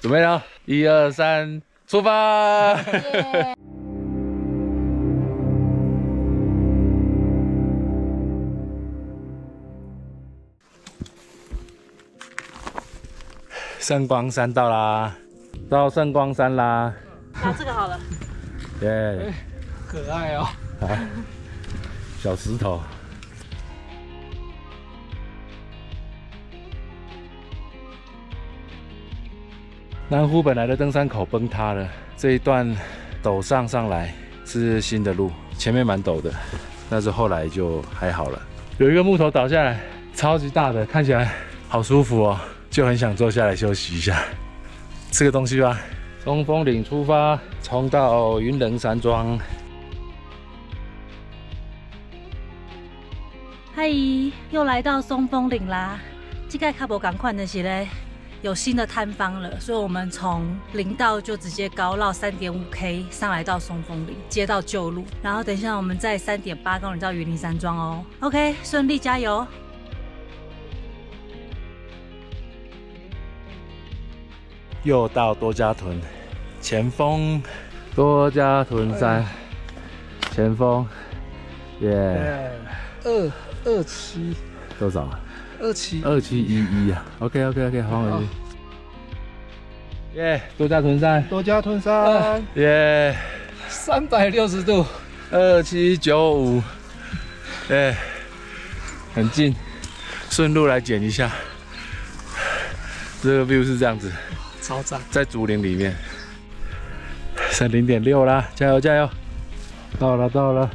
准备了，一二三，出发！圣光山到啦，到圣光山啦，拿这个好了。耶！可爱哦。好，小石头。南湖本来的登山口崩塌了，这一段陡上上来是新的路，前面蛮陡的，但是后来就还好了。有一个木头倒下来，超级大的，看起来好舒服哦，就很想坐下来休息一下，吃个东西吧。从峰岭出发，冲到云棱山庄。嗨，又来到松峰岭啦！这个卡博赶快的是嘞。有新的探方了，所以我们从林道就直接高绕三点五 K 上来到松风岭，接到旧路，然后等一下我们在三点八公里到云林山庄哦。OK，顺利加油！又到多家屯，前锋多家屯山，前锋，耶，二二七多少？二七。二七一一啊，OK OK OK，还回去。耶，多加屯山，多加屯山，耶，三百六十度，二七九五，耶，很近，顺路来捡一下。这个 view 是这样子，超赞，在竹林里面，剩零点六啦，加油加油，到了到了。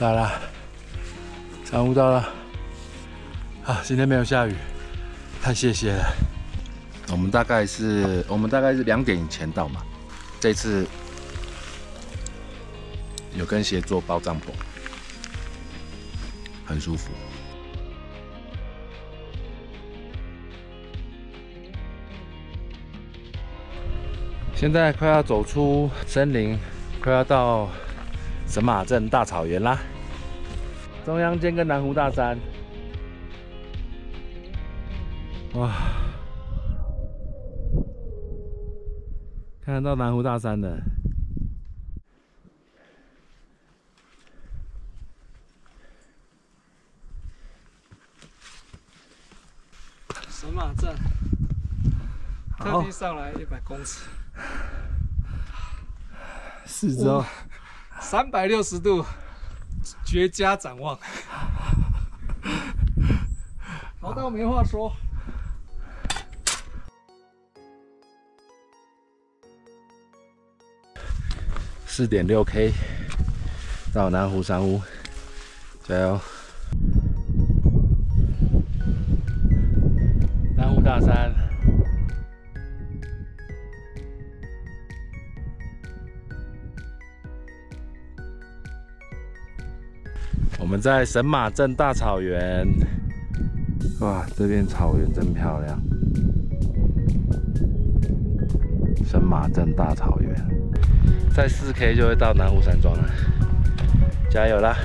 到了，山屋到了。啊，今天没有下雨，太谢谢了。我们大概是，我们大概是两点以前到嘛。这次有跟鞋做包帐篷，很舒服。现在快要走出森林，快要到。神马镇大草原啦，中央间跟南湖大山，哇，看得到南湖大山的。神马镇，特地上来一百公尺，四周。三百六十度，绝佳展望。好到没话说。四点六 K 到南湖山屋，加油！南湖大山。我们在神马镇大草原，哇，这片草原真漂亮！神马镇大草原，在四 K 就会到南湖山庄了，加油啦！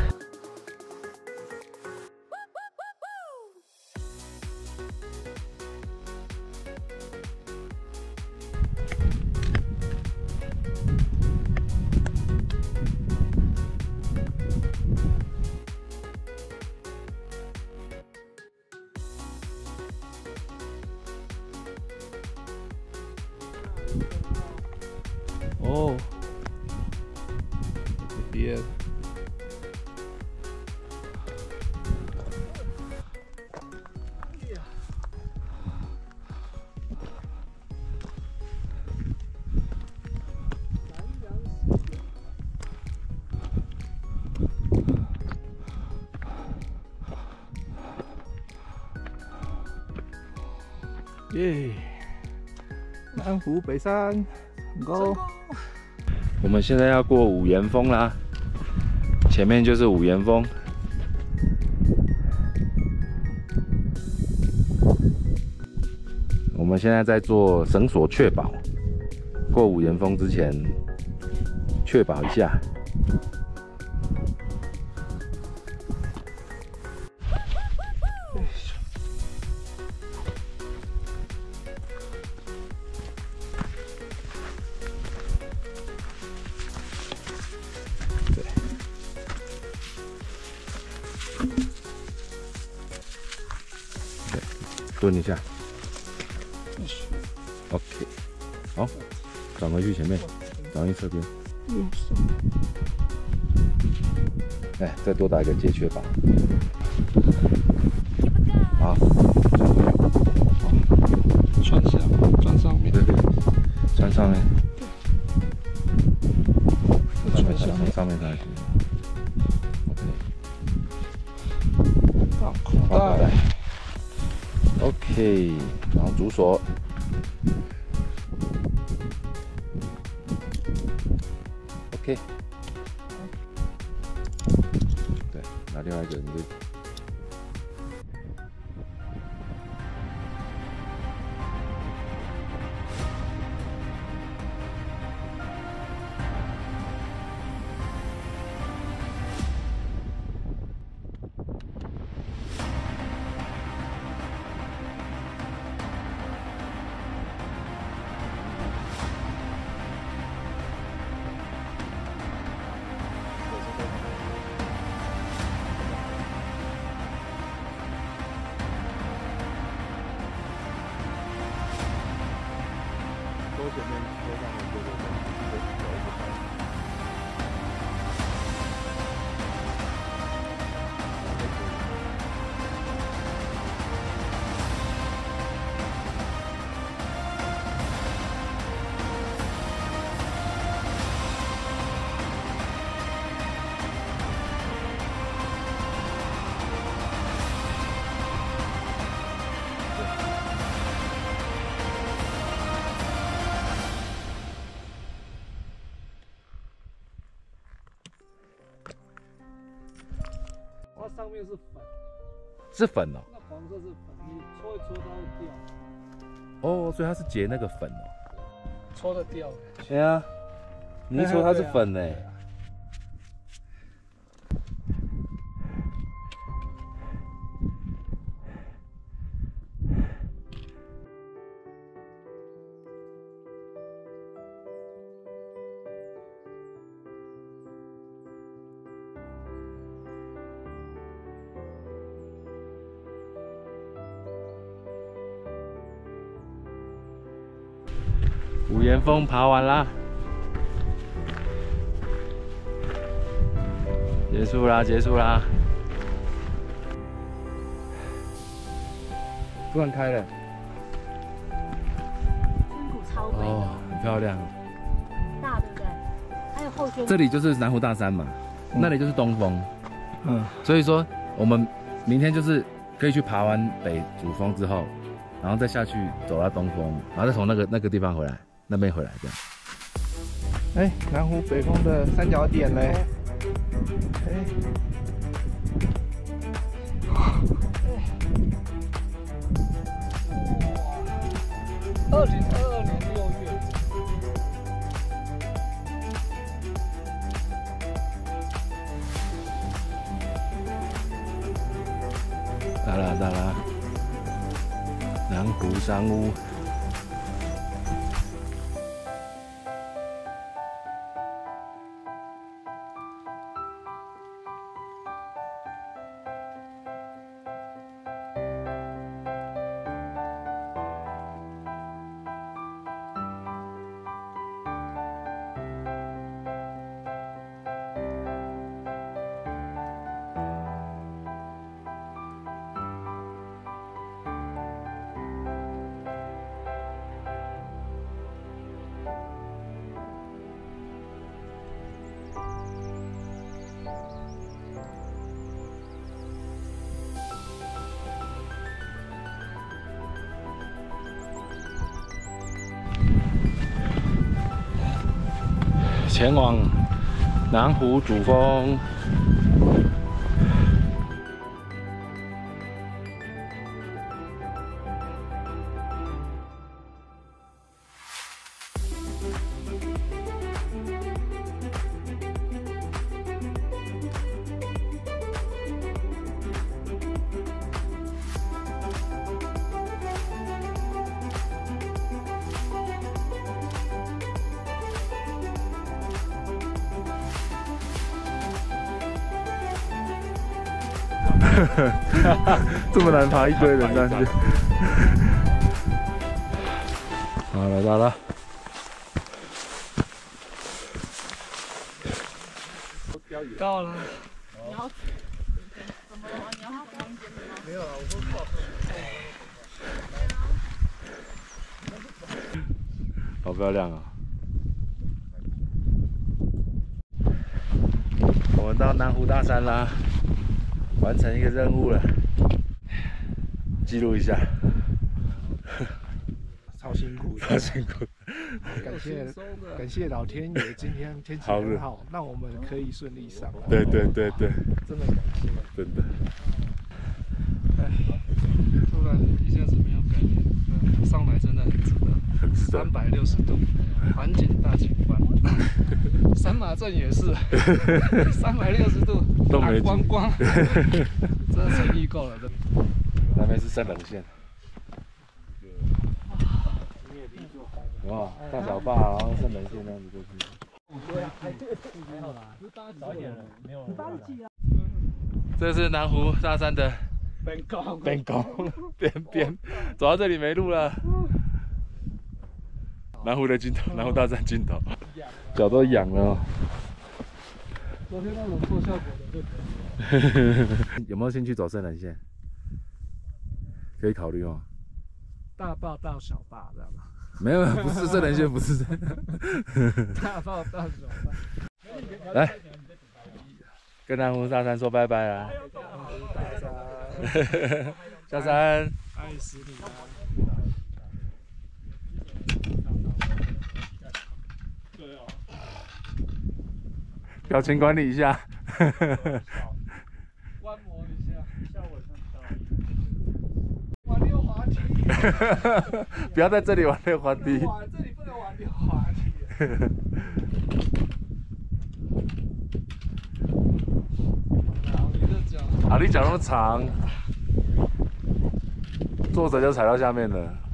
耶！南湖北山，成功！我们现在要过五岩峰啦，前面就是五岩峰。我们现在在做绳索确保，过五岩峰之前确保一下。蹲一下，OK，好，转回去前面，转回侧边，嗯，哎，再多打一个结缺吧，好，穿下，穿上面，对对，穿上面，OK。对，拿另外一个你就。上面是粉，是粉哦。那黄色是粉，你搓一搓它会掉，哦，所以它是结那个粉哦。搓得掉的。对啊，你一搓它是粉呢。五岩峰爬完啦，结束啦，结束啦。突然开了，山谷超美。哦，很漂亮。大，对不对？还有后天这里就是南湖大山嘛，那里就是东峰，嗯，所以说我们明天就是可以去爬完北主峰之后，然后再下去走到东峰，然后再从那个那个地方回来，那边回来这样。哎，南湖北峰的三角点嘞，哎，二零二二年六月，哒啦哒啦，南湖山屋。前往南湖主峰。这么难爬，一堆人上去。好了，到了。到了。好漂亮啊！我们到南湖大山啦，完成一个任务了，记录一下。超辛苦，超辛苦。感谢感谢老天爷，今天天气很好，让我们可以顺利上来。对对对对，真的感谢，真的。哎，突然一下子没有概念，上来真的。很值得。三百六十度环景大景观，三马镇也是 三百六十度大观光，这诚意够了。这那边是三棱线。哇，大小坝，然后三棱线那样子过去。还好啦，早一点了，没有。这是南湖大山的边沟，边沟边边，走到这里没路了。南湖的尽头，南湖大山尽头，脚都痒了。昨天那种做效果的就 有没有兴趣走深棱线？可以考虑哦。大坝到小坝，知道吗？没有，不是深棱线，不是。大坝到小坝。来，跟南湖大山说拜拜啦。下山。爱死你了。表情管理一下。观摩一下，下晚上玩溜滑梯。不要在这里玩溜滑梯。这里不能玩溜滑梯。啊，你脚那么长，坐着就踩到下面了。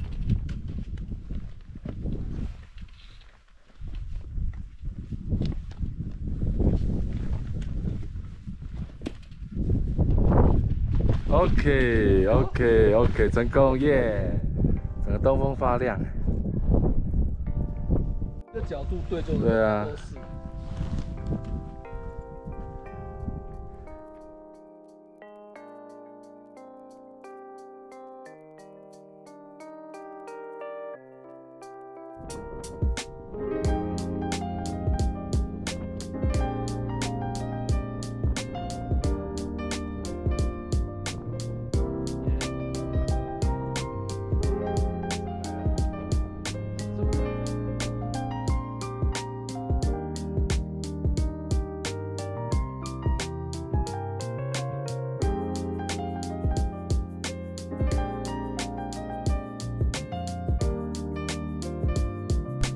OK，OK，OK，成功耶！整个东风发亮。这角度对就对啊。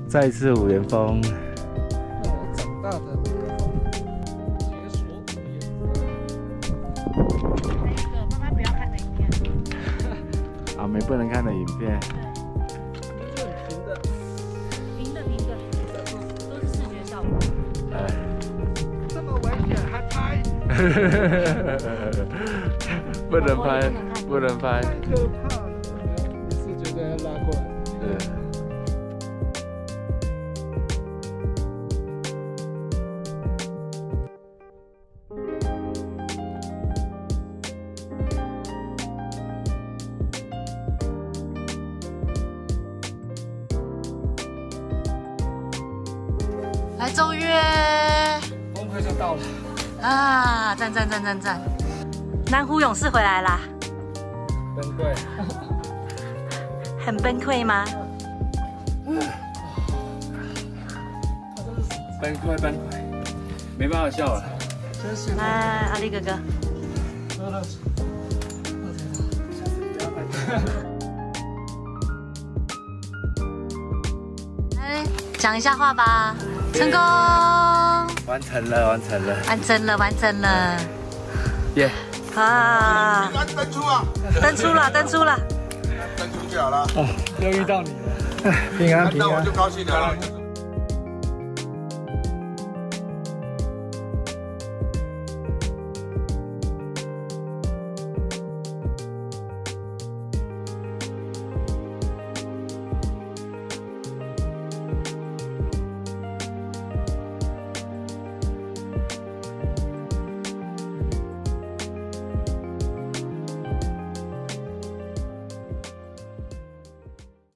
再一次五连峰。长大的解锁那个妈妈不要看的影片。啊，没不能看的影片。平的，平的，平的，都是视觉效果。哎，这么危险还拍？不能拍，不能拍。太可怕来周月，崩溃就到了啊！赞赞赞赞赞！南湖勇士回来啦！崩溃，很崩溃吗？嗯崩溃崩溃，没办法笑了。来，阿力哥哥。来讲一下话吧。成功！完成了，完成了，完成了，完成了！耶！啊！登出啊！登出了，登出了！登出就好了。哦，又遇到你了，平安平安。那我就高兴了。